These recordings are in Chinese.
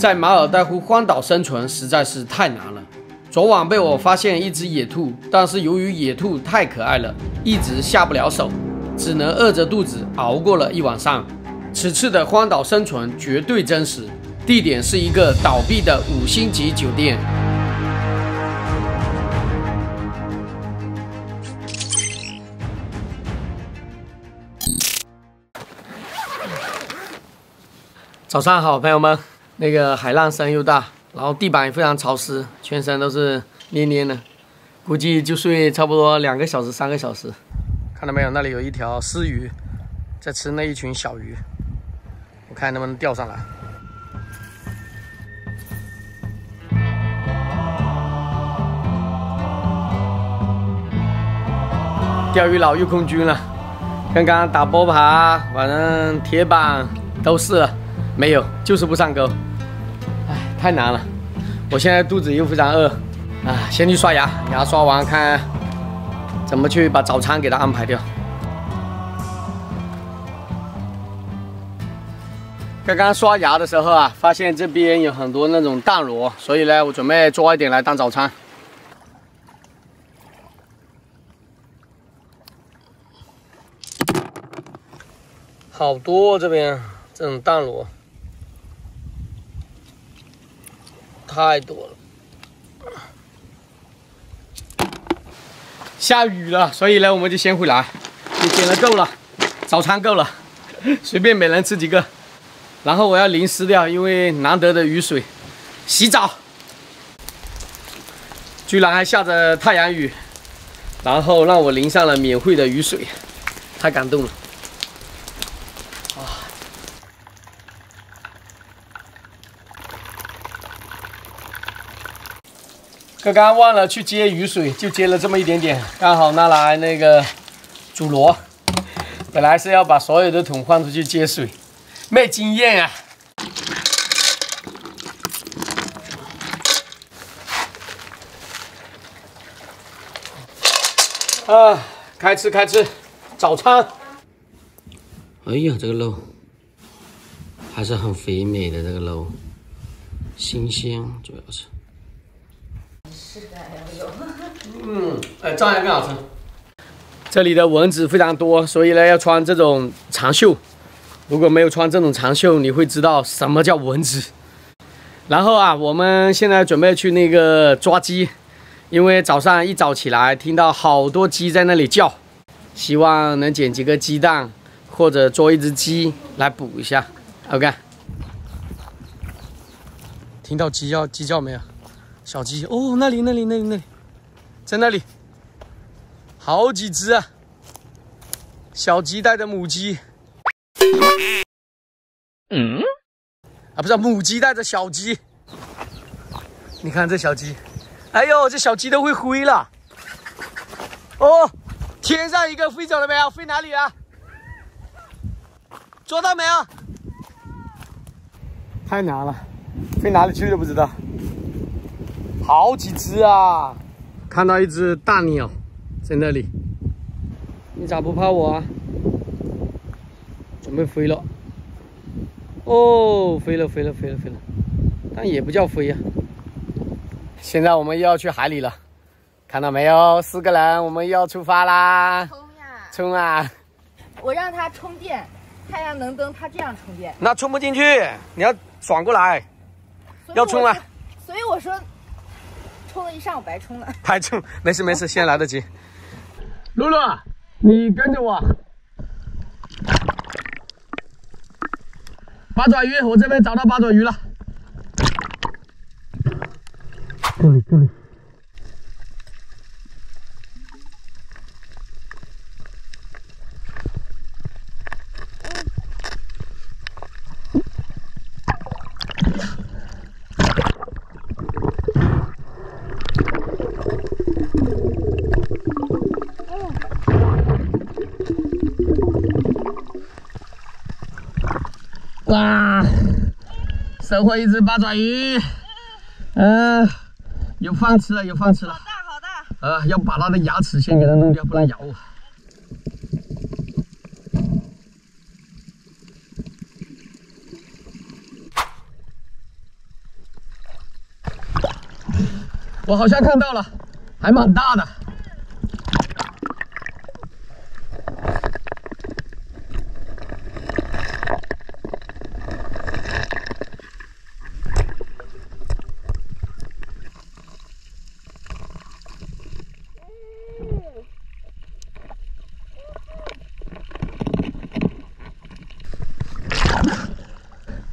在马尔代夫荒岛生存实在是太难了。昨晚被我发现一只野兔，但是由于野兔太可爱了，一直下不了手，只能饿着肚子熬过了一晚上。此次的荒岛生存绝对真实，地点是一个倒闭的五星级酒店。早上好，朋友们。那个海浪声又大，然后地板也非常潮湿，全身都是黏黏的，估计就睡差不多两个小时、三个小时。看到没有？那里有一条丝鱼在吃那一群小鱼，我看能不能钓上来。钓鱼佬又空军了，刚刚打波爬，反正铁板都试了。没有，就是不上钩，太难了。我现在肚子又非常饿，啊，先去刷牙，牙刷完看怎么去把早餐给他安排掉。刚刚刷牙的时候啊，发现这边有很多那种蛋螺，所以呢，我准备抓一点来当早餐。好多这边这种蛋螺。太多了，下雨了，所以呢，我们就先回来，也捡了够了，早餐够了，随便每人吃几个，然后我要淋湿掉，因为难得的雨水，洗澡，居然还下着太阳雨，然后让我淋上了免费的雨水，太感动了。刚刚忘了去接雨水，就接了这么一点点，刚好拿来那个煮螺。本来是要把所有的桶换出去接水，没经验啊！啊，开吃开吃，早餐。哎呀，这个肉还是很肥美的，这个肉新鲜，主要是。嗯，哎，这样更好吃。这里的蚊子非常多，所以呢要穿这种长袖。如果没有穿这种长袖，你会知道什么叫蚊子。然后啊，我们现在准备去那个抓鸡，因为早上一早起来听到好多鸡在那里叫，希望能捡几个鸡蛋或者捉一只鸡来补一下。OK，听到鸡叫鸡叫没有？小鸡哦，那里那里那里那里，在那里，好几只啊！小鸡带着母鸡，嗯，啊不是母鸡带着小鸡，你看这小鸡，哎呦，这小鸡都会飞了，哦，天上一个飞走了没有？飞哪里了？捉到没有？太难了，飞哪里去都不知道。好几只啊！看到一只大鸟在那里，你咋不怕我啊？准备飞了，哦，飞了飞了飞了飞了，但也不叫飞呀。现在我们又要去海里了，看到没有？四个人，我们又要出发啦！冲呀！冲啊！我让它充电，太阳能灯它这样充电，那充不进去，你要转过来，要充啊！所以我说。冲了一上午，白冲了。白充，没事没事，现在来得及。露露，你跟着我。八爪鱼，我这边找到八爪鱼了。这里，这里。哇收获一只八爪鱼。嗯有饭吃了有饭吃了。好大好大。啊要把它的牙齿先给它弄掉不然咬我。我好像看到了还蛮大的。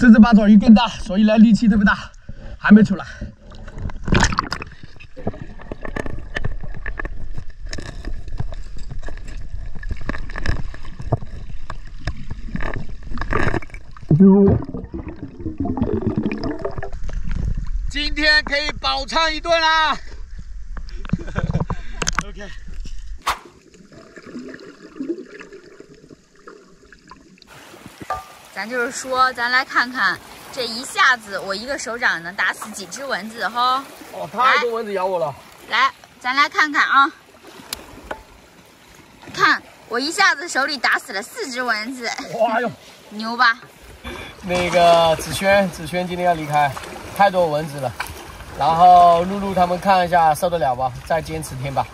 这只八爪鱼更大，所以呢力气特别大，还没出来。今天可以饱餐一顿啦咱就是说，咱来看看，这一下子我一个手掌能打死几只蚊子哈！哦，太多蚊子咬我了。来，咱来看看啊，看我一下子手里打死了四只蚊子。哇哟，牛吧？那个子轩，子轩今天要离开，太多蚊子了。然后露露他们看一下受得了吧？再坚持天吧。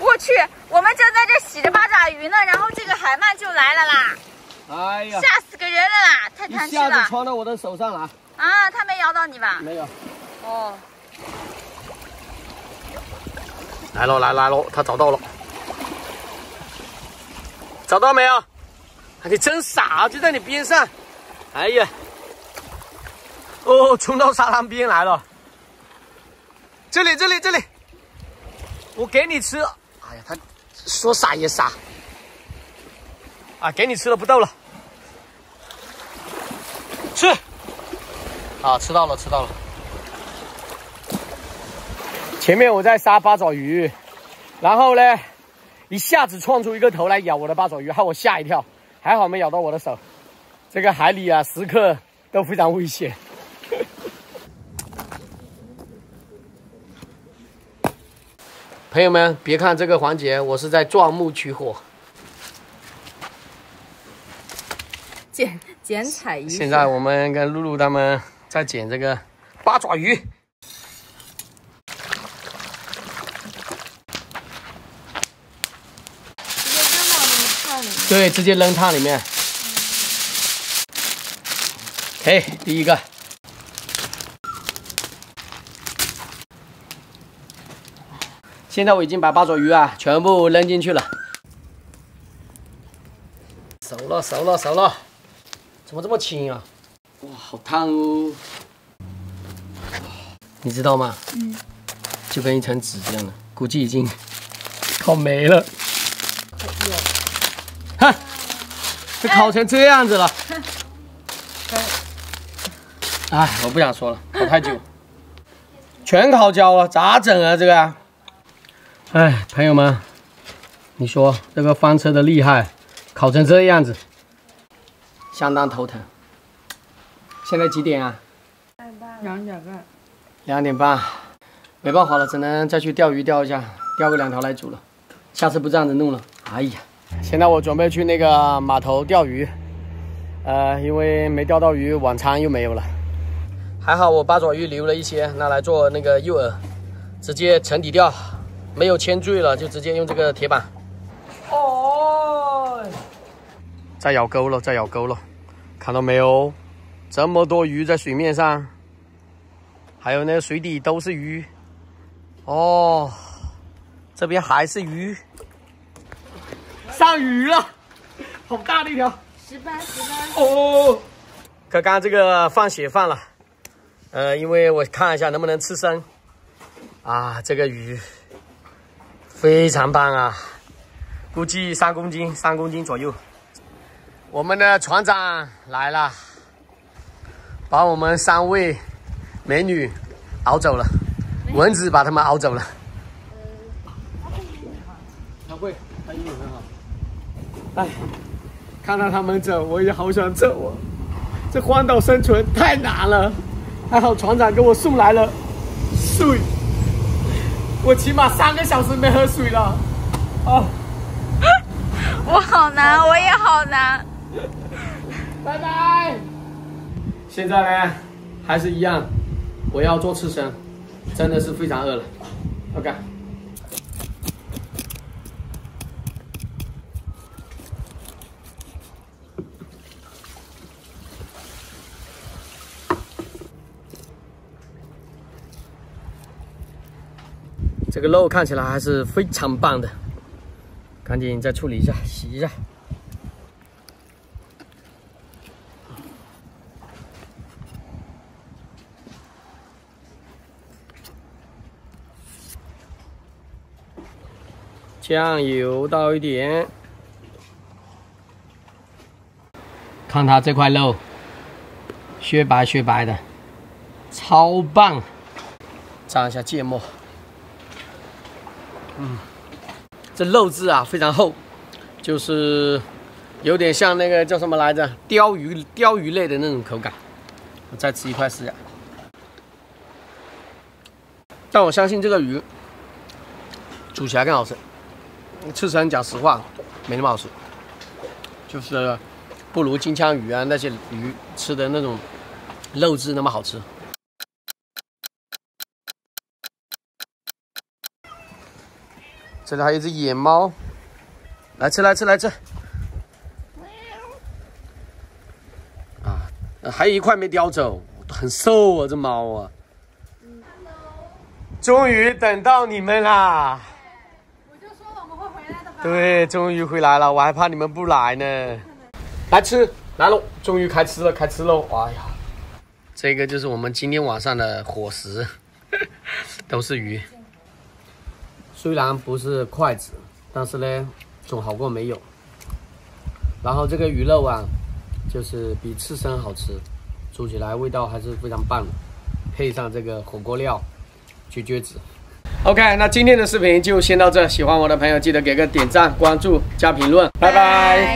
我去，我们正在这洗着八爪鱼呢，然后这个海鳗就来了啦！哎呀，吓死个人了啦！太贪吃了。一下子穿到我的手上了。啊，它没咬到你吧？没有。哦。来喽，来来喽，他找到了。找到没有？你真傻，就在你边上。哎呀！哦，冲到沙滩边来了。这里，这里，这里。我给你吃。哎呀，他说傻也傻。啊，给你吃了，不逗了。吃。啊，吃到了，吃到了。前面我在杀八爪鱼，然后呢，一下子窜出一个头来咬我的八爪鱼，害我吓一跳，还好没咬到我的手。这个海里啊，时刻都非常危险。朋友们，别看这个环节，我是在钻木取火。剪剪彩鱼。现在我们跟露露他们在剪这个八爪鱼。直接扔到那个汤里面。对，直接扔汤里面。嘿，第一个。现在我已经把八爪鱼啊全部扔进去了，熟了，熟了，熟了，怎么这么轻啊？哇，好烫哦！你知道吗？嗯，就跟一层纸一样的，估计已经烤没了。看，这烤成这样子了。哎，我不想说了，烤太久，全烤焦了，咋整啊？这个？哎，朋友们，你说这个翻车的厉害，烤成这样子，相当头疼。现在几点啊？两点半。两点半，没办法了，只能再去钓鱼钓一下，钓个两条来煮了。下次不这样子弄了。哎呀，现在我准备去那个码头钓鱼，呃，因为没钓到鱼，晚餐又没有了。还好我八爪鱼留了一些，拿来做那个诱饵，直接沉底钓。没有铅坠了，就直接用这个铁板。哦，在咬钩了，在咬钩了，看到没有？这么多鱼在水面上，还有那个水底都是鱼。哦，这边还是鱼，上鱼了，好大的一条，十八十八。哦，刚刚这个放血放了，呃，因为我看一下能不能吃生。啊，这个鱼。非常棒啊，估计三公斤，三公斤左右。我们的船长来了，把我们三位美女熬走了，蚊子把他们熬走了。他会，他英语很好。哎，看到他们走，我也好想走啊！这荒岛生存太难了，还好船长给我送来了水。我起码三个小时没喝水了，哦，我好难，我也好难，拜拜。现在呢，还是一样，我要做刺身，真的是非常饿了。OK。这个肉看起来还是非常棒的，赶紧再处理一下，洗一下。酱油倒一点，看它这块肉，雪白雪白的，超棒！蘸一下芥末。嗯，这肉质啊非常厚，就是有点像那个叫什么来着，鲷鱼鲷鱼类的那种口感。我再吃一块试下，但我相信这个鱼煮起来更好吃。吃起来讲实话，没那么好吃，就是不如金枪鱼啊那些鱼吃的那种肉质那么好吃。这里还有一只野猫，来吃来吃来吃。啊，还有一块没叼走，很瘦啊，这猫啊。终于等到你们啦！我就说我们会回来的吧。对，终于回来了，我还怕你们不来呢。来吃，来喽！终于开吃了，开吃喽！哎呀，这个就是我们今天晚上的伙食，都是鱼。虽然不是筷子，但是呢，总好过没有。然后这个鱼肉啊，就是比刺身好吃，煮起来味道还是非常棒的。配上这个火锅料，绝绝子。OK，那今天的视频就先到这。喜欢我的朋友记得给个点赞、关注、加评论，拜拜。